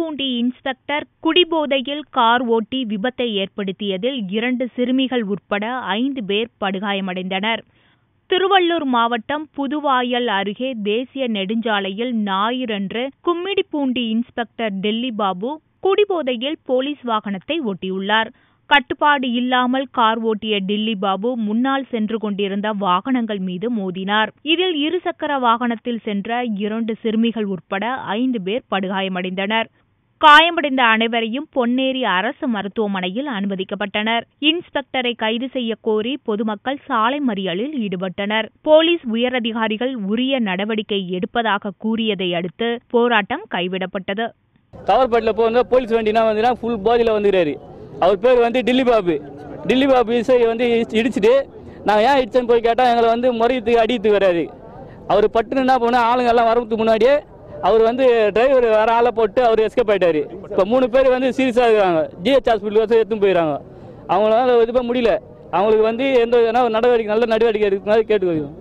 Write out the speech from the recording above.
Gummidipoondi inspector குடிபோதையில் car ஓட்டி விபத்தை ஏற்படுத்தியதில் இரண்டு சிறுமிகள் உட்பட ஐந்து பேர் படுகாயமடைந்தனர். திருவள்ளூர் மாவட்டம் புதுவாயல் அருகே தேசிய நெடுஞ்சாலையில் ஞாயிறன்று கும்மிடிப்பூண்டி இன்ஸ்பெக்டர் டெல்லி பாபு குடிபோதையில் போலீஸ் வாகனத்தை ஓட்டியுள்ளார். கட்டுப்பாடு இல்லாமல் கார் ஓட்டிய டில்லி பாபு முன்னால் சென்று கொண்டிருந்த வாகனங்கள் மீது மோதினார். இதில் இருசக்கர வாகனத்தில் சென்ற இரண்டு சிறுமிகள் உட்பட ஐந்து பேர் படுகாயமடைந்தனர். காயமடைந்த அனைவரையும் பொன்னேரி அரசு மருத்துவமனையில் அனுமதிக்கப்பட்டனர். இன்ஸ்பெக்டரை கைது செய்ய கோரி பொதுமக்கள் சாலை மறியலில் ஈடுபட்டனர். போலீஸ் உயரதிகாரிகள் உரிய நடவடிக்கை எடுப்பதாக கூறியதை அடுத்து போராட்டம் கைவிடப்பட்டது. கவர்பேட்டில் போக போலீஸ் வண்டினா வந்து ஃபுல் போதியில் வந்துக்கிறாரு. அவர் பேர் வந்து டில்லி பாபு. டில்லி பாபு இசை வந்து இடிச்சு- இடிச்சிட்டு நாங்கள் ஏன் இடிச்சேன்னு போய் கேட்டால் எங்களை வந்து முறையத்துக்கு அடித்து வராது அவர் பட்டுன்னு என்ன பண்ணால் ஆளுங்க எல்லாம் வரதுக்கு முன்னாடியே அவர் வந்து டிரைவர் வேற ஆளை போட்டு அவர் எஸ்கேப் ஆயிட்டாரு. இப்போ மூணு பேர் வந்து சீரியஸாக இருக்காங்க. ஜிஹெச் ஹாஸ்பிட்டலுக்கு வந்து எடுத்துன்னு போயிடறாங்க அவங்களால இது பண்ண முடியல. அவங்களுக்கு வந்து எந்த நடவடிக்கை நல்ல நடவடிக்கை எடுக்க மாதிரி கேட்டுக்கொள்கிறோம்.